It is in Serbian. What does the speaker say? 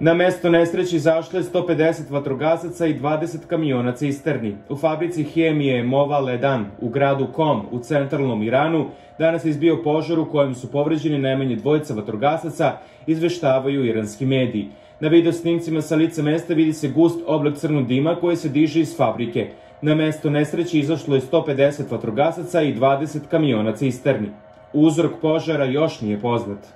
Na mesto nesreće izašlo je 150 vatrogasaca i 20 kamiona cisterni. U fabrici hemije Mova Ledan u gradu Kom u centralnom Iranu danas je izbio požar u kojem su povređeni najmanje dvojica vatrogasaca, izveštavaju iranski mediji. Na video snimcima sa lica mesta vidi se gust oblak crnog dima koji se diže iz fabrike. Na mesto nesreće izašlo je 150 vatrogasaca i 20 kamiona cisterni. Uzrok požara još nije poznat.